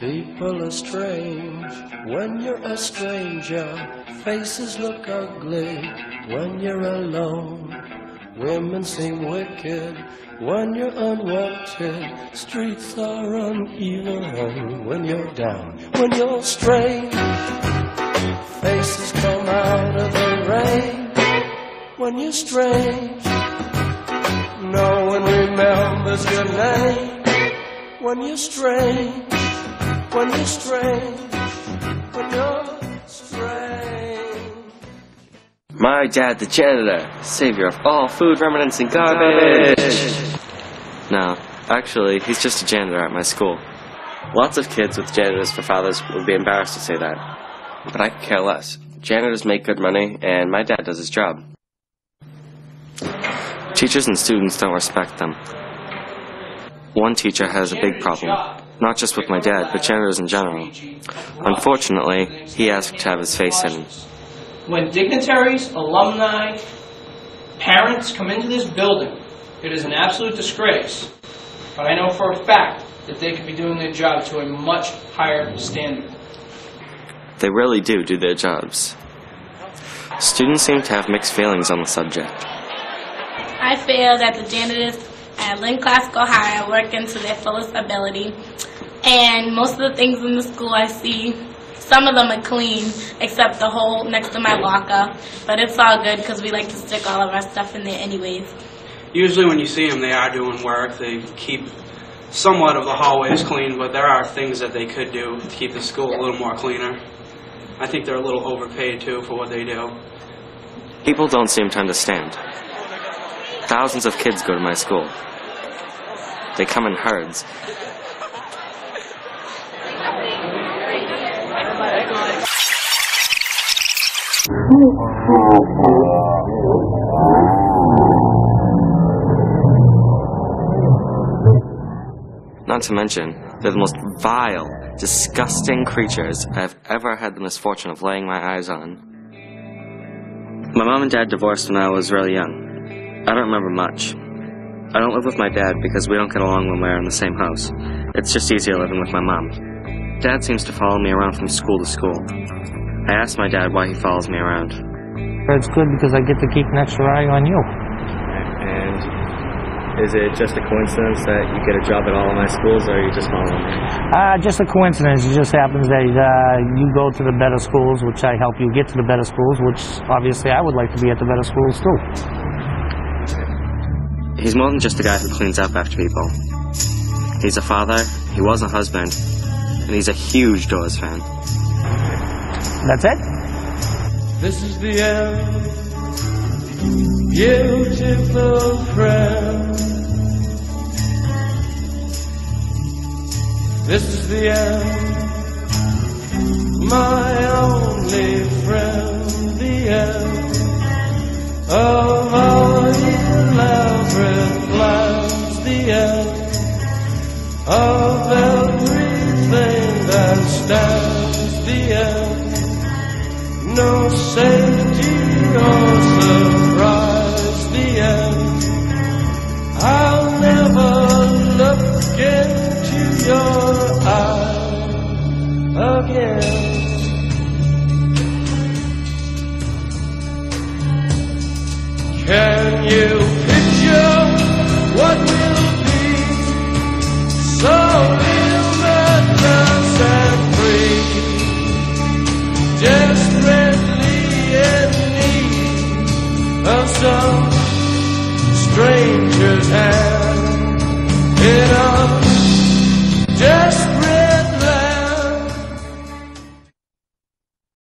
People are strange when you're a stranger. Faces look ugly when you're alone. Women seem wicked when you're unwanted. Streets are uneven when you're down. When you're strange, faces come out of the rain. When you're strange, no one remembers your name. When you're strange when you're strange, when you're strange. My dad, the janitor, savior of all food remnants and garbage. No, actually, he's just a janitor at my school. Lots of kids with janitors for fathers would be embarrassed to say that. But I could care less. Janitors make good money, and my dad does his job. Teachers and students don't respect them. One teacher has a big problem not just with my dad, but janitors in general. Unfortunately, he asked to have his face hidden. When dignitaries, alumni, parents come into this building, it is an absolute disgrace. But I know for a fact that they could be doing their job to a much higher standard. They really do do their jobs. Students seem to have mixed feelings on the subject. I feel that the janitors at Lynn Classical High I work into their fullest ability. And most of the things in the school I see, some of them are clean, except the hole next to my locker. But it's all good because we like to stick all of our stuff in there anyways. Usually when you see them, they are doing work. They keep somewhat of the hallways clean, but there are things that they could do to keep the school a little more cleaner. I think they're a little overpaid, too, for what they do. People don't seem to understand. Thousands of kids go to my school. They come in herds. Not to mention, they're the most vile, disgusting creatures I've ever had the misfortune of laying my eyes on. My mom and dad divorced when I was really young. I don't remember much. I don't live with my dad because we don't get along when we're in the same house. It's just easier living with my mom. Dad seems to follow me around from school to school. I asked my dad why he follows me around. It's good because I get to keep an extra eye on you. And is it just a coincidence that you get a job at all of my schools, or are you just following me? Uh, just a coincidence. It just happens that uh, you go to the better schools, which I help you get to the better schools, which obviously I would like to be at the better schools too. He's more than just a guy who cleans up after people. He's a father, he was a husband, and he's a huge Doors fan. That's it? This is the end, beautiful friend. This is the end, my only stands, the end. No safety or surprise, the end. I'll never look into your eyes again. Can you